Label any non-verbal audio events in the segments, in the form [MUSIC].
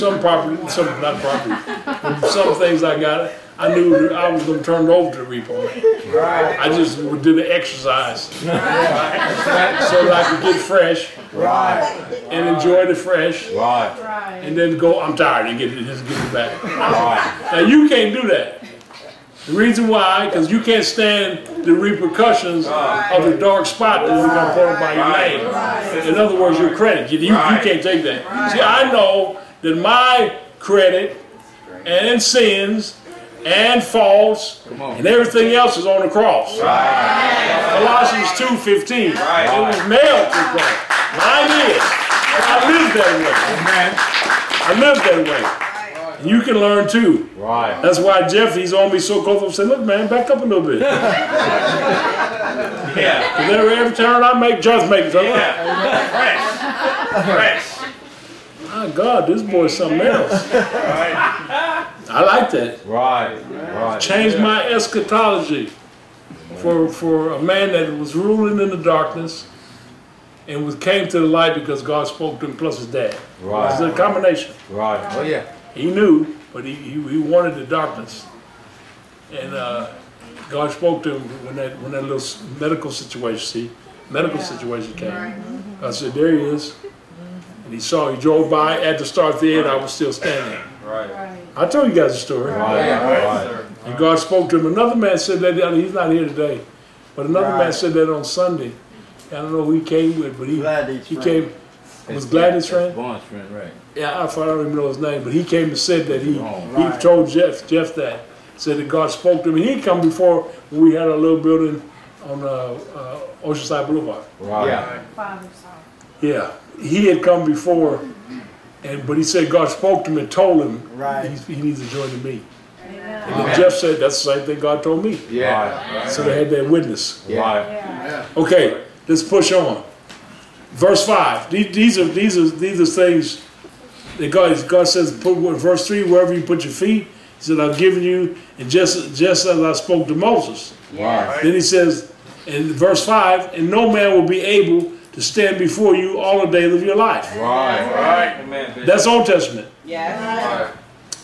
some property, some, not property, some things I got, I knew I was gonna turn it over to the repo man. Right. I just would do the exercise so that I could get fresh Right. and enjoy the fresh Right. Right. and then go, I'm tired and get it, just get it back. Right. Now you can't do that. The reason why, because you can't stand the repercussions of the dark spot that is gonna put up by your name. In other words, your credit. You, you, you can't take that. See, I know that my credit and sins and faults and everything else is on the cross. Colossians 2.15. Right. It was nailed to the cross. Mine is. I live that way. I live that way. You can learn too. Right. That's why Jeff, he's on me so close. I'm saying, look, man, back up a little bit. [LAUGHS] Yeah. Because every, every turn I make, just make it. So, Fresh. Fresh. My God, this boy's something else. I like that. Right. Right. Changed my eschatology for for a man that was ruling in the darkness and was came to the light because God spoke to him plus his dad. Right. It's a combination. Right. Oh yeah. He knew, but he, he, he wanted the darkness. And uh, God spoke to him when that when that little medical situation, see, medical situation came. I said, there he is. And he saw, he drove by at the start of the end, I was still standing. Right. Right. I told you guys the story. Right. Right. And God spoke to him. Another man said that, he's not here today, but another man said that on Sunday. I don't know who he came with, but he, Gladys he friend. Came, was Gladys friend? Bond's friend, right. Yeah, I I don't even know his name, but he came and said that he, Oh, he right. told Jeff, Jeff that, said that God spoke to him. He come before when we had a little building on uh, uh, Oceanside Boulevard. Right. Yeah. Father saw. Yeah, he had come before, and but he said God spoke to him and told him Right. he, he needs to join the me. Amen. And then Jeff said that's the same thing God told me. Yeah. So they had that witness. Right. Yeah. Okay, let's push on. Verse five. These, these are these are these are things that God God says. Put verse three wherever you put your feet. He said, "I've given you," and just just as I spoke to Moses. Right. Then he says in verse five, "And no man will be able to stand before you all the days of your life." Right. Right. Amen. That's Old Testament. Yes.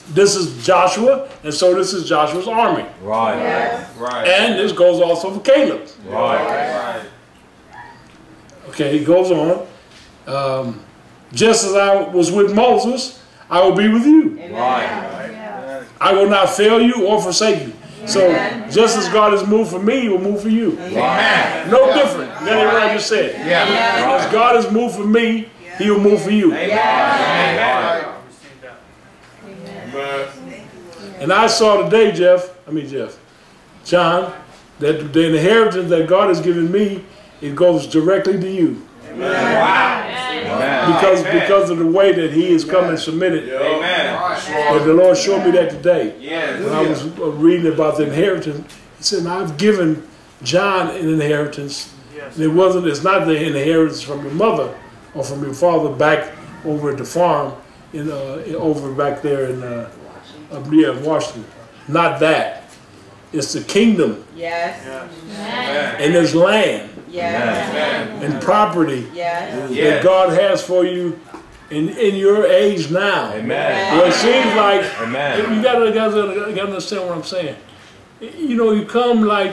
This is Joshua, and so this is Joshua's army, Right. Right. and this goes also for Caleb. Right. Okay, he goes on. Um, just as I was with Moses, I will be with you. Amen. Right. Yeah. I will not fail you or forsake you. So just as God has moved for me, he will move for you. Amen. No different than what I just said. Yeah. As God has moved for me, he will move for you. Amen. And I saw today, Jeff, I mean Jeff, John, that the inheritance that God has given me, it goes directly to you. Amen. Because because of the way that he has come and submitted. Amen. That the Lord showed me that today. Yes. when I was uh, reading about the inheritance, he said, I've given John an inheritance. And it wasn't, it's not the inheritance from your mother or from your father back over at the farm, in, uh, in- over back there in, uh, up near Washington. Not that. It's the kingdom Yes. and there's land Yes. and property Yes. that Yes. God has for you in, in your age now. Amen. Well, it seems like Amen. you gotta, you gotta, you gotta understand what I'm saying. You know, you come like